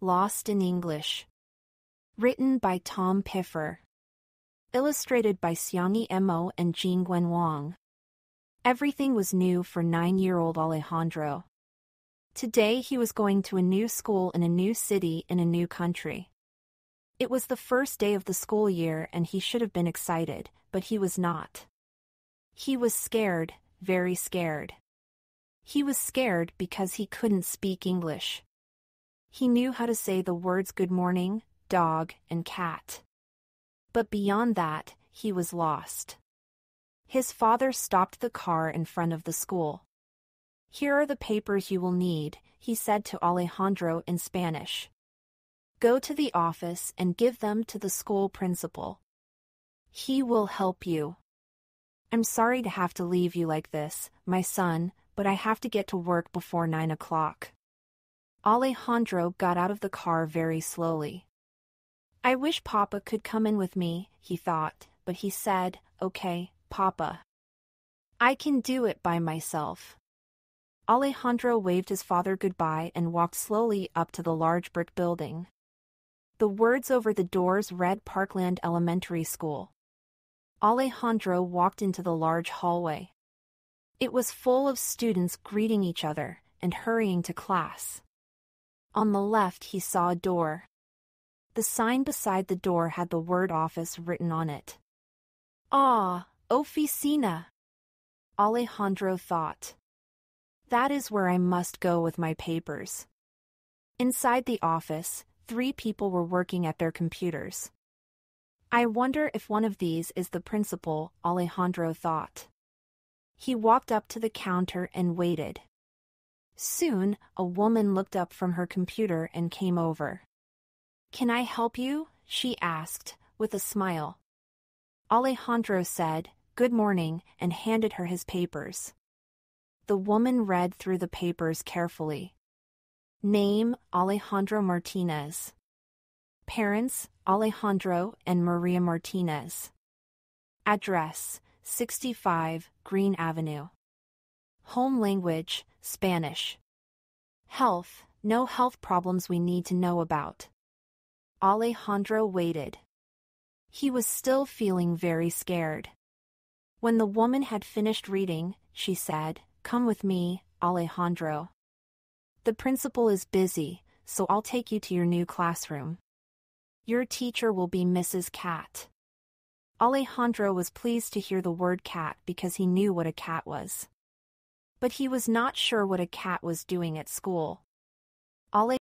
Lost in English. Written by Tom Pipher. Illustrated by Xiangyi Emo and Jingwen Wang. Everything was new for nine-year-old Alejandro. Today he was going to a new school in a new city in a new country. It was the first day of the school year and he should have been excited, but he was not. He was scared, very scared. He was scared because he couldn't speak English. He knew how to say the words good morning, dog, and cat. But beyond that, he was lost. His father stopped the car in front of the school. Here are the papers you will need, he said to Alejandro in Spanish. Go to the office and give them to the school principal. He will help you. I'm sorry to have to leave you like this, my son, but I have to get to work before nine o'clock. Alejandro got out of the car very slowly. I wish Papa could come in with me, he thought, but he said, Okay, Papa. I can do it by myself. Alejandro waved his father goodbye and walked slowly up to the large brick building. The words over the doors read Parkland Elementary School. Alejandro walked into the large hallway. It was full of students greeting each other and hurrying to class. On the left he saw a door. The sign beside the door had the word office written on it. Ah, oficina! Alejandro thought. That is where I must go with my papers. Inside the office, three people were working at their computers. I wonder if one of these is the principal, Alejandro thought. He walked up to the counter and waited. Soon, a woman looked up from her computer and came over. Can I help you? she asked, with a smile. Alejandro said, Good morning, and handed her his papers. The woman read through the papers carefully. Name Alejandro Martinez. Parents Alejandro and Maria Martinez. Address 65 Green Avenue. Home language, Spanish. Health, no health problems we need to know about. Alejandro waited. He was still feeling very scared. When the woman had finished reading, she said, Come with me, Alejandro. The principal is busy, so I'll take you to your new classroom. Your teacher will be Mrs. Cat. Alejandro was pleased to hear the word cat because he knew what a cat was. But he was not sure what a cat was doing at school. Ale